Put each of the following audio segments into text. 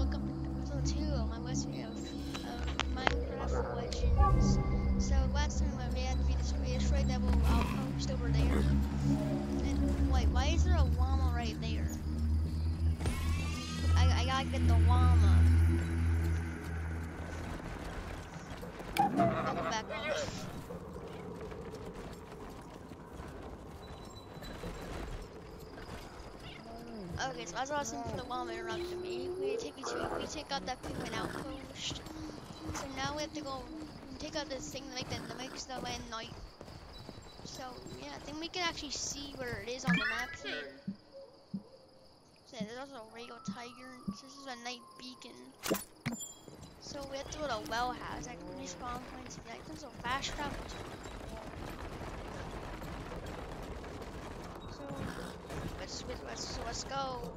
Welcome to episode 2 of my Let's Play of, Minecraft Legends. So, last time we destroyed, we destroyed that little outpost over there. And, wait, why is there a llama right there? I, I gotta get the llama. I'll back. Okay, so as I was saying for the llama interrupted me, we take you to we take out that piglin outpost. So now we have to go take out this thing that make that, makes the land night. So yeah, I think we can actually see where it is on the map here. So there's also a regal tiger. This is a night beacon. So we have to go to a well house. Like respawn points. Yeah, there's so fast travel. So let's let's let's go.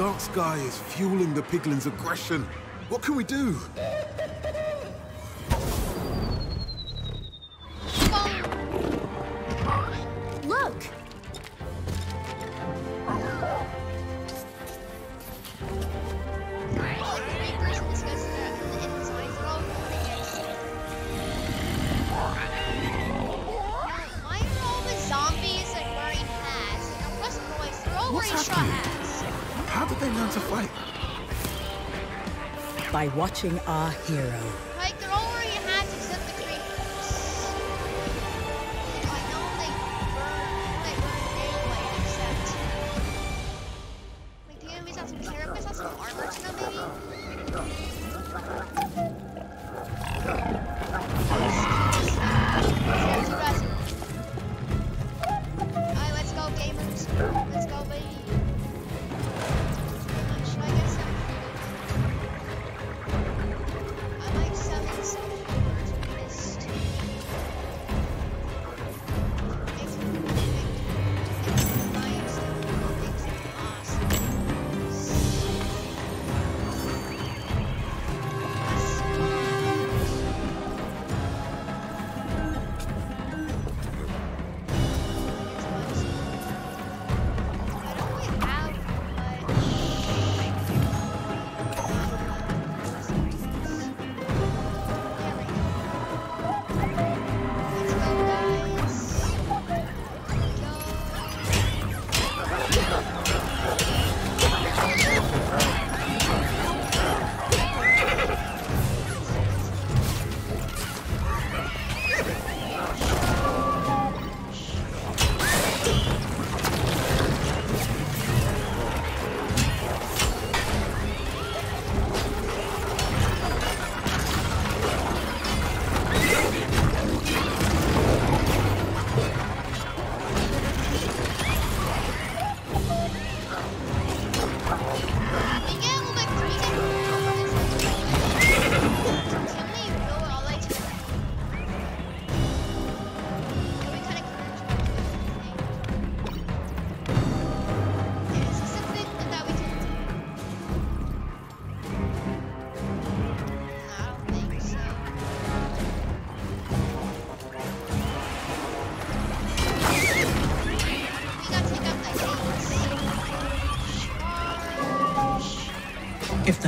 Dark sky is fueling the piglins' aggression. What can we do? Watching our hero.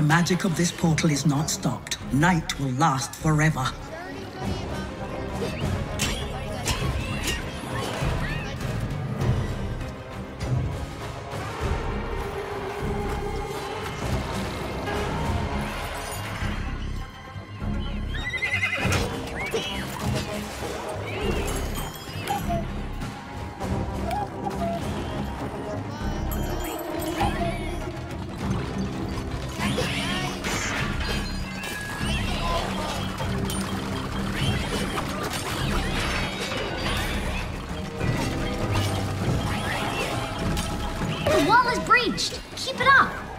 the magic of this portal is not stopped, night will last forever. wall is breached. Keep it up.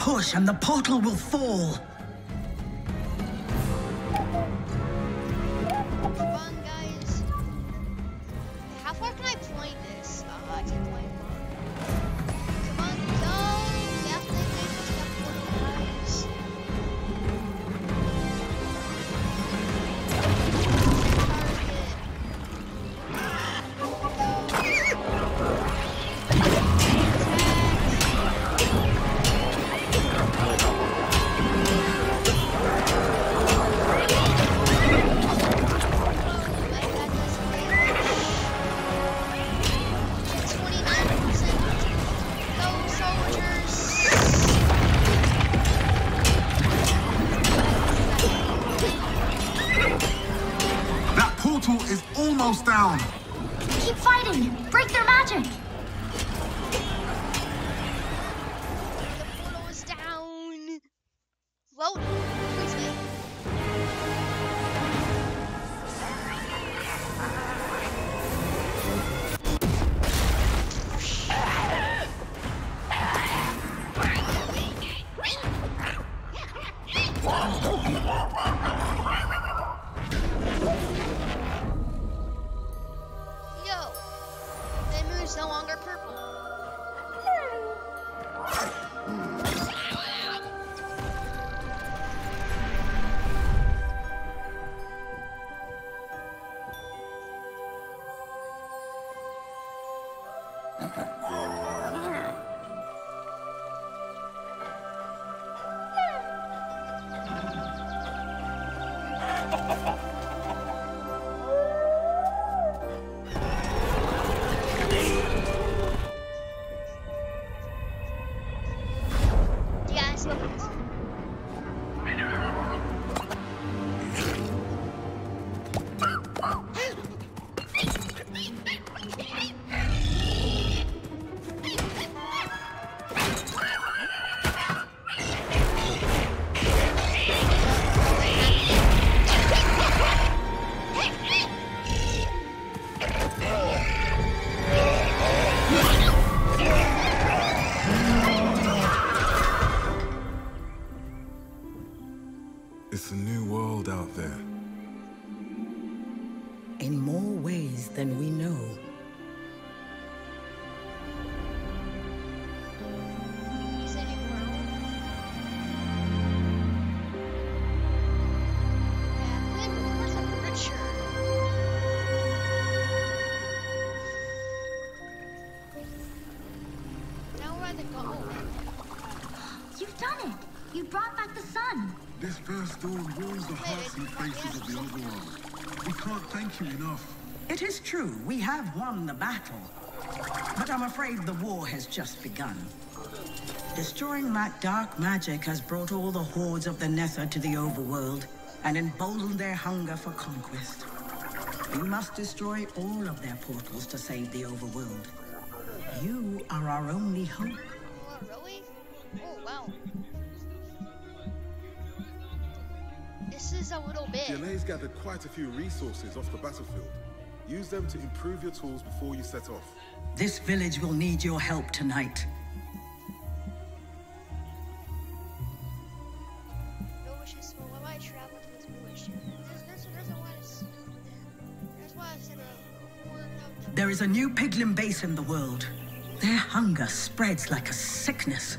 Push and the portal will fall. Moon's no longer purple. First dawn warms the hearts and faces of the overworld. We can't thank you enough. It is true, we have won the battle. But I'm afraid the war has just begun. Destroying that dark magic has brought all the hordes of the Nether to the overworld and emboldened their hunger for conquest. We must destroy all of their portals to save the overworld. You are our only hope. Oh, really? Is a little bit. Janae's gathered quite a few resources off the battlefield. Use them to improve your tools before you set off. This village will need your help tonight. There is a new piglin base in the world. Their hunger spreads like a sickness.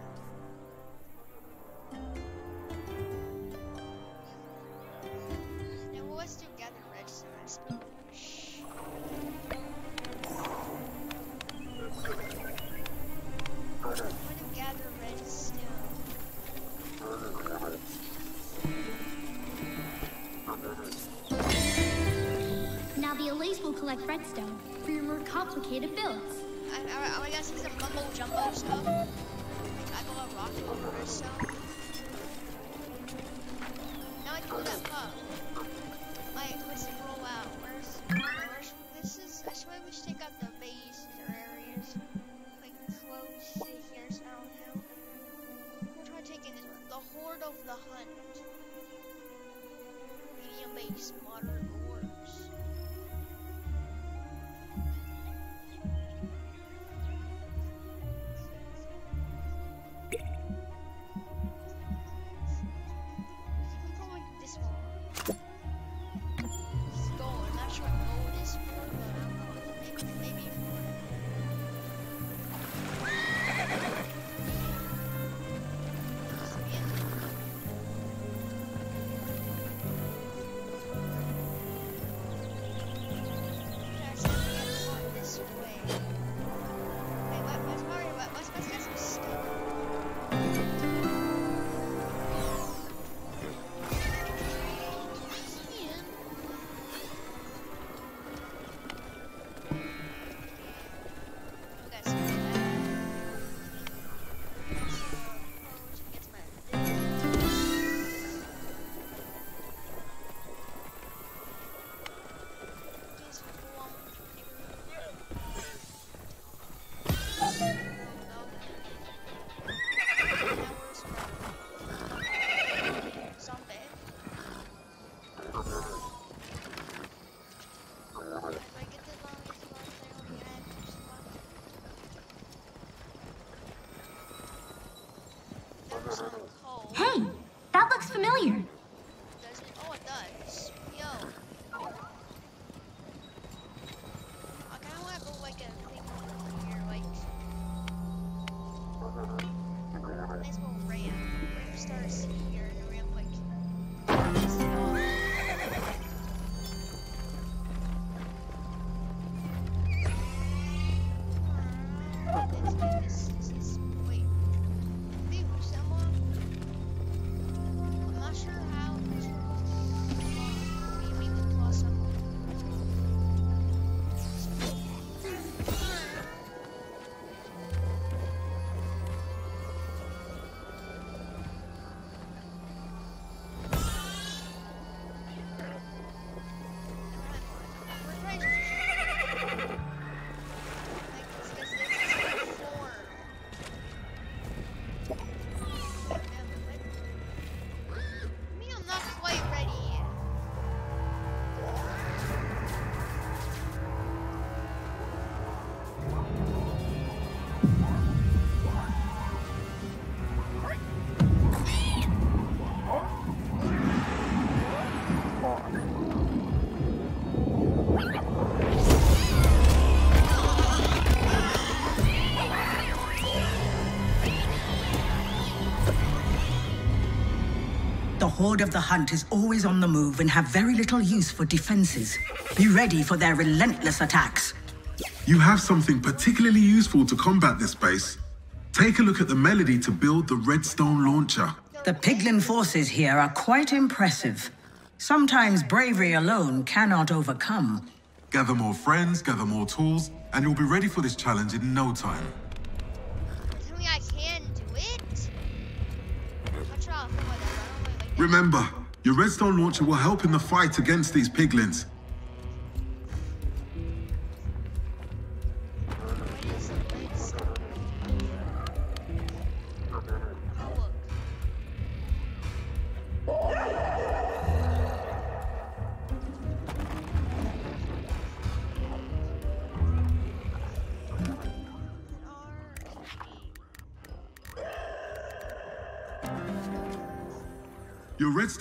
like Redstone for your more complicated builds. I, I, I got a mumbo jumbo stuff. horde of the hunt is always on the move and have very little use for defenses. Be ready for their relentless attacks. You have something particularly useful to combat this base. Take a look at the melody to build the Redstone Launcher. The Piglin forces here are quite impressive. Sometimes bravery alone cannot overcome. Gather more friends, gather more tools, and you'll be ready for this challenge in no time. Remember, your redstone launcher will help in the fight against these piglins.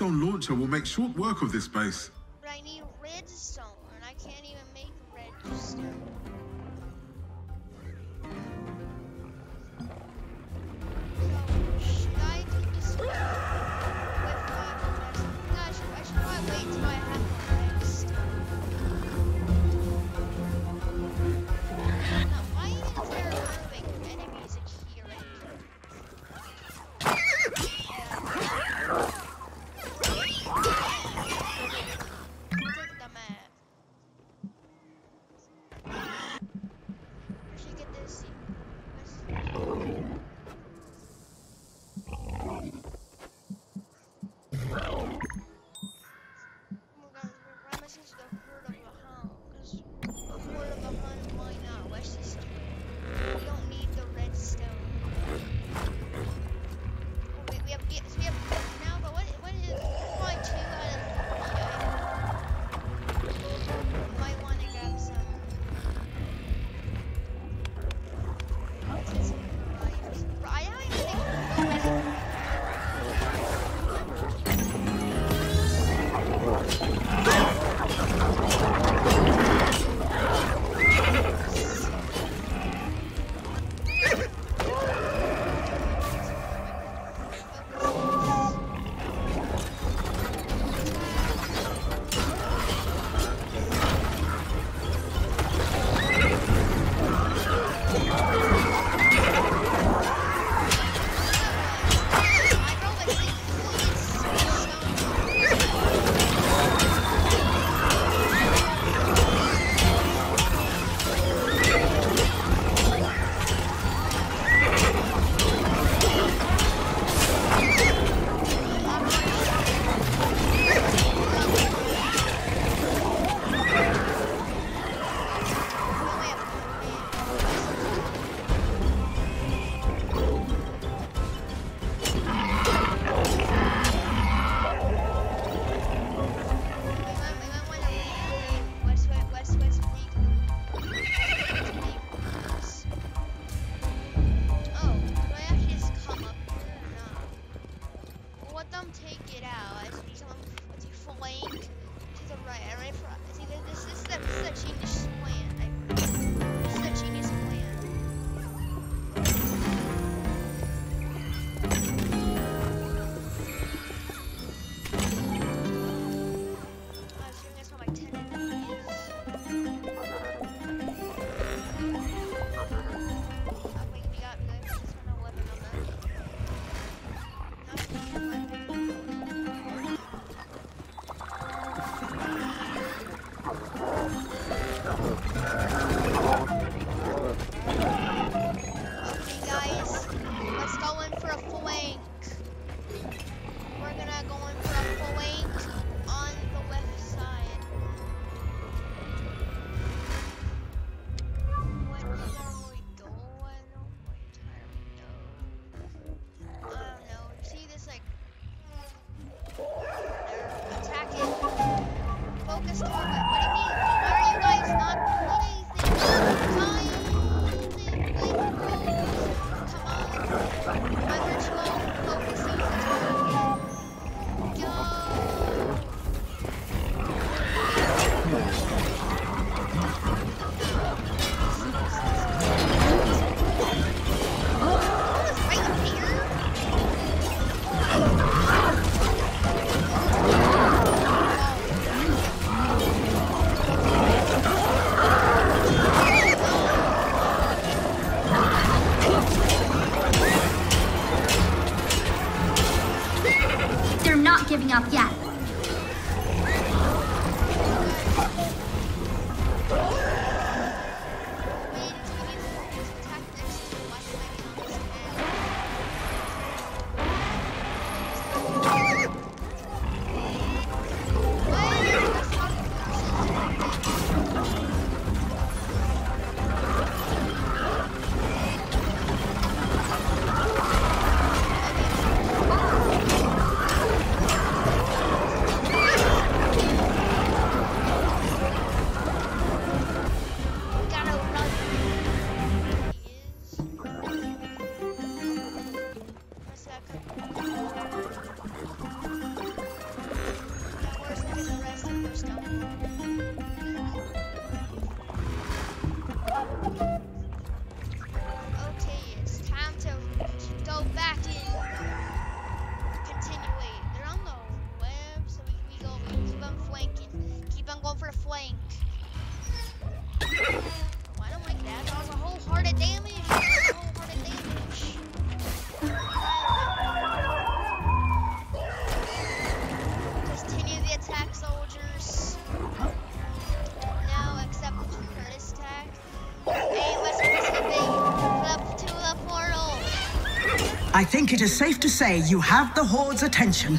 Redstone launcher will make short work of this base. think it is safe to say you have the Horde's attention.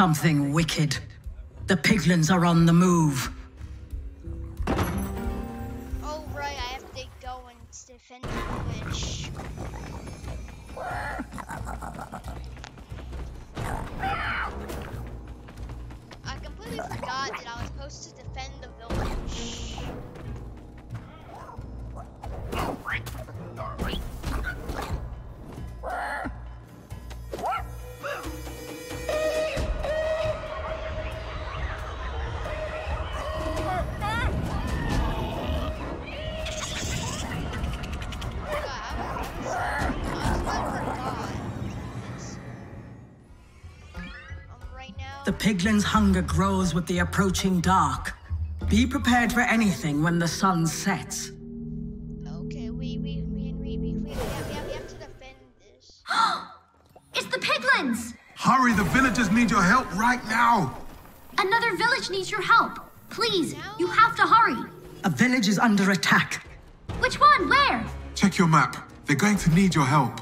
Something wicked. The piglins are on the move. Hunger grows with the approaching dark. Be prepared for anything when the sun sets. Okay, we we we we we, we, have, we, have, we have to defend this. It's the piglins! Hurry, the villagers need your help right now. Another village needs your help. Please, you have to hurry. A village is under attack. Which one? Where? Check your map. They're going to need your help.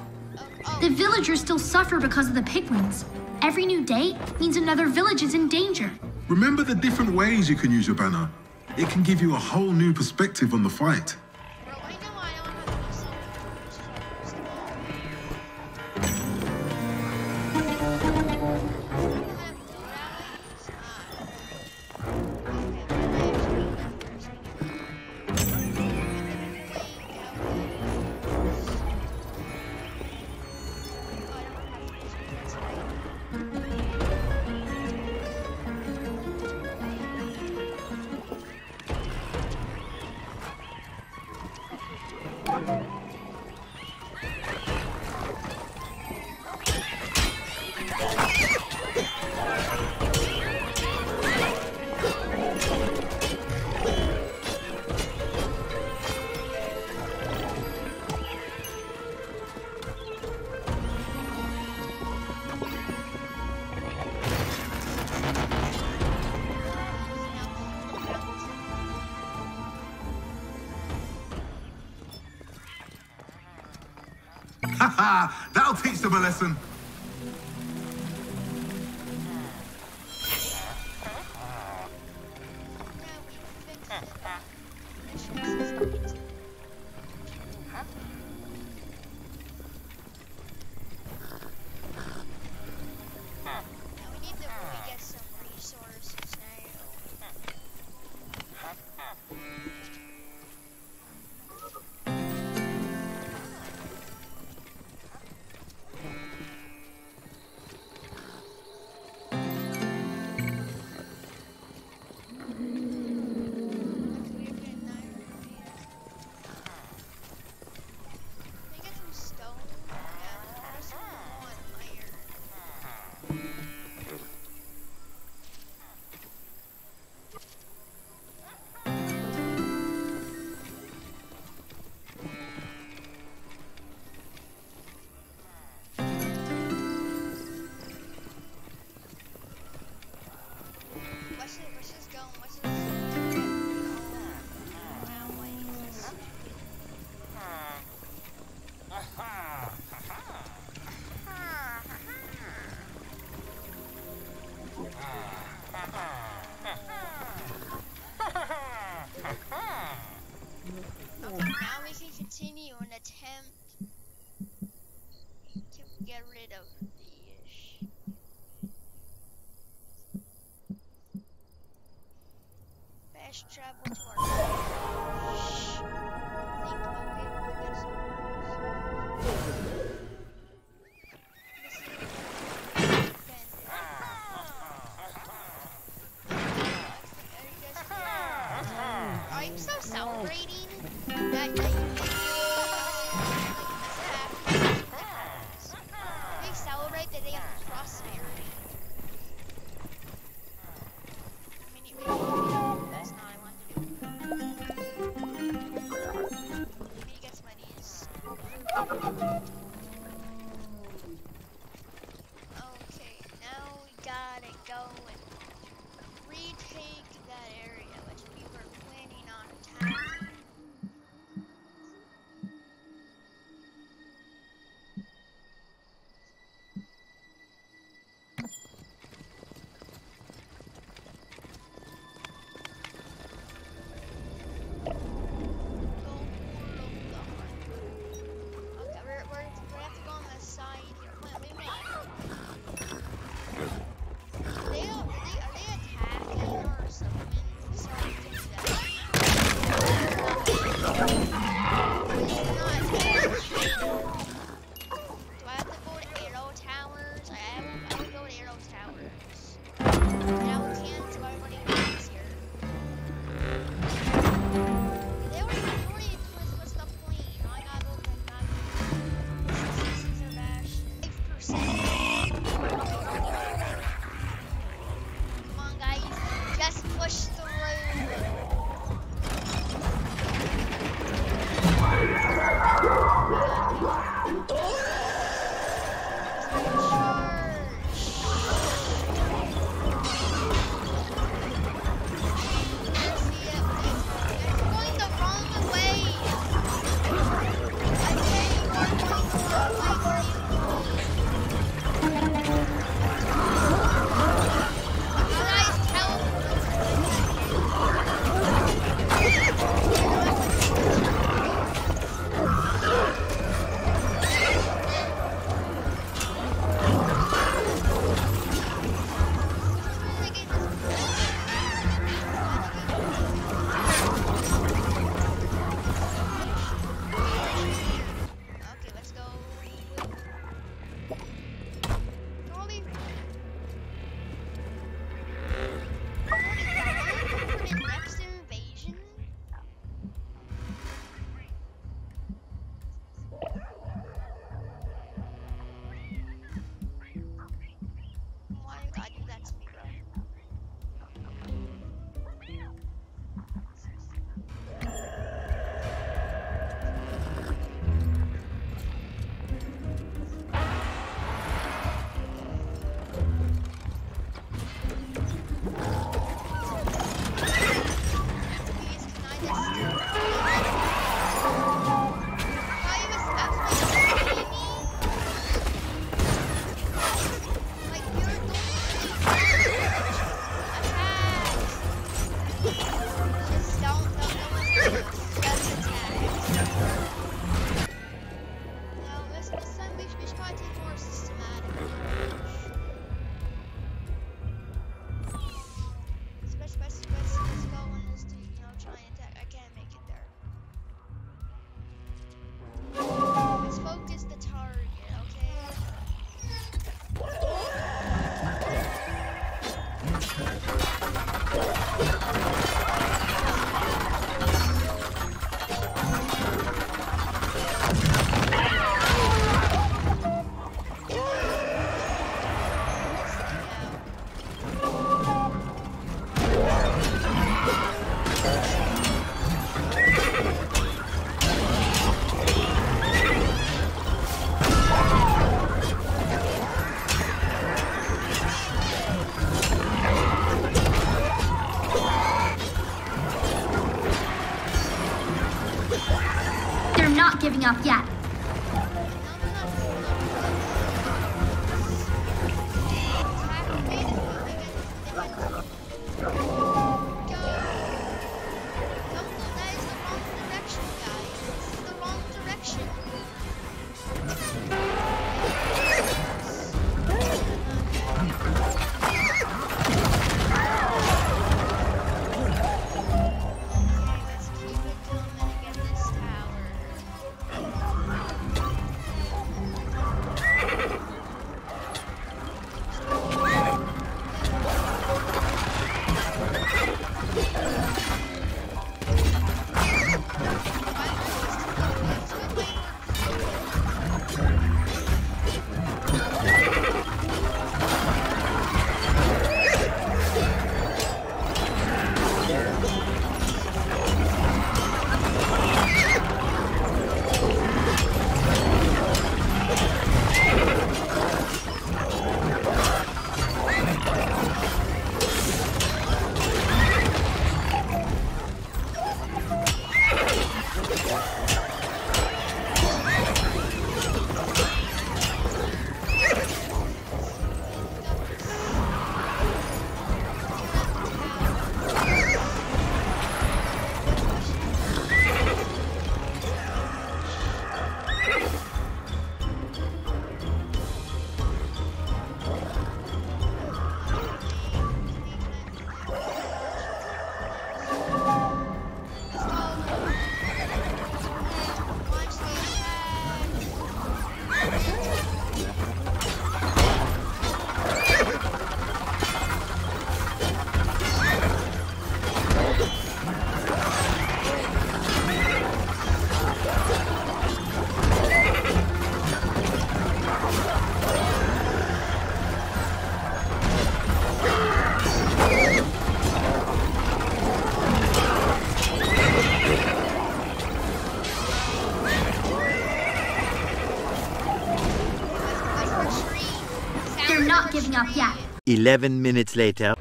The villagers still suffer because of the piglins. Every new day means another village is in danger. Remember the different ways you can use your banner. It can give you a whole new perspective on the fight. Lesson. Yet. 11 minutes later.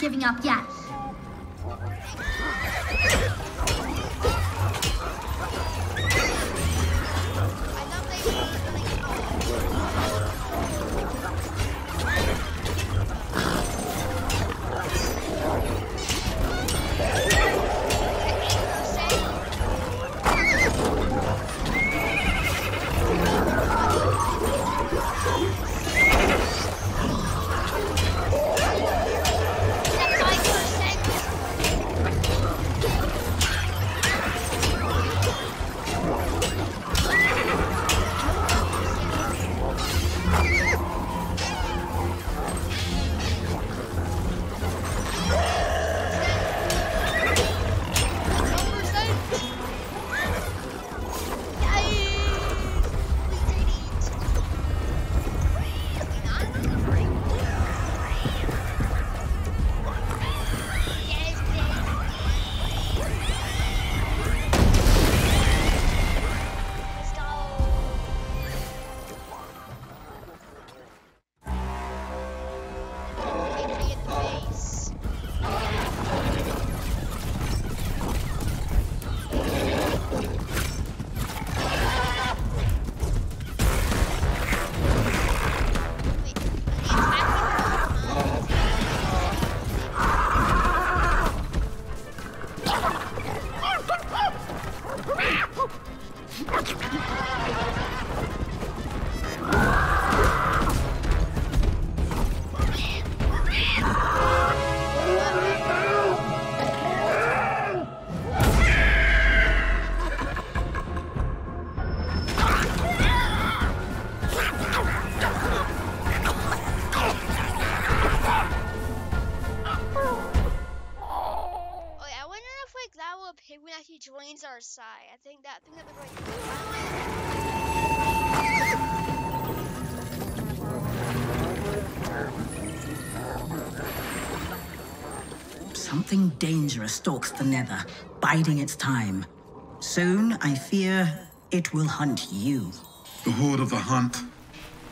Giving up yet. Something dangerous stalks the nether, biding its time. Soon, I fear, it will hunt you. The horde of the hunt.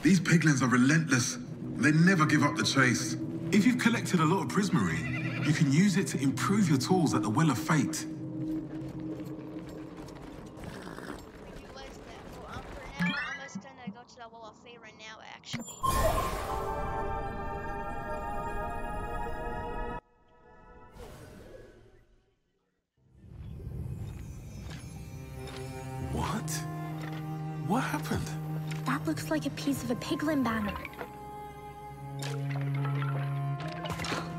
These piglins are relentless. They never give up the chase. If you've collected a lot of prismarine, you can use it to improve your tools at the Well of Fate. Piece of a piglin banner.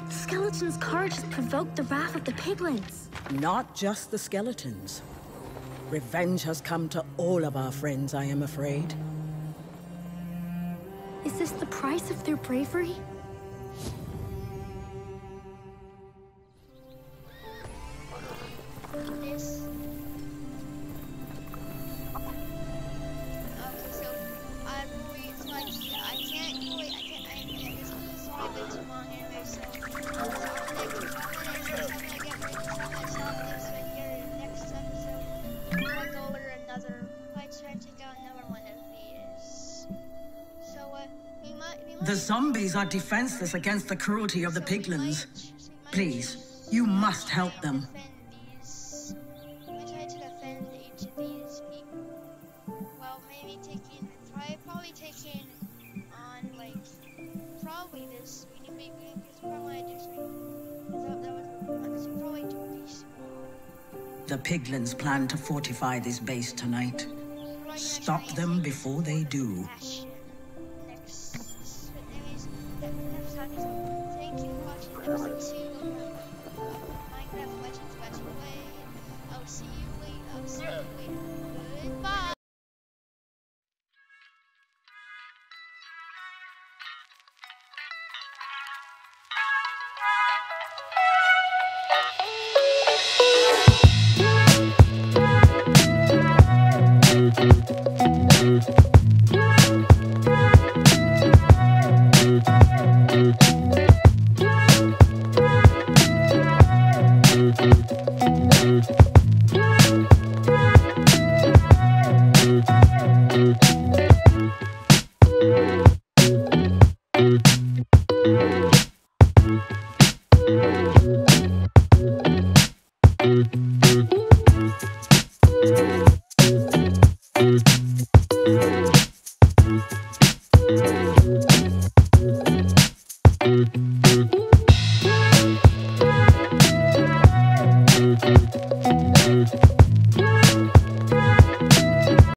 The Skeleton's courage has provoked the wrath of the piglins. Not just the skeletons. Revenge has come to all of our friends, I am afraid. Is this the price of their bravery? This. The zombies are defenseless against the cruelty of the piglins. Please, you must help them. The piglins plan to fortify this base tonight. Stop them before they do.